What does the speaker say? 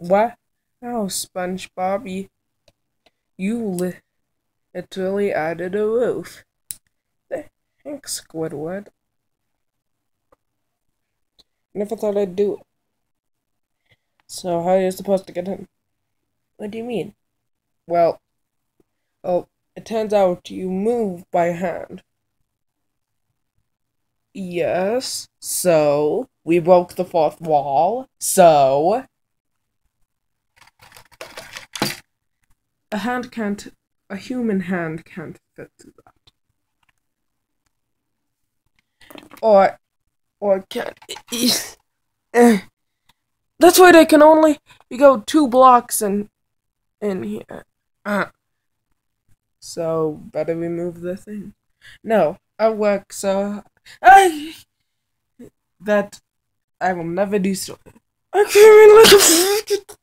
Wow, oh, SpongeBob, you literally added a roof. Thanks, Squidward. Never thought I'd do it. So how are you supposed to get in? What do you mean? Well, oh, it turns out you move by hand. Yes, so we broke the fourth wall, so a hand can't, a human hand can't fit through that. Or, or can, that's why they can only you go two blocks in, in here. Uh, so, better remove the thing. No, I work so, I, that I will never do so. I came in like a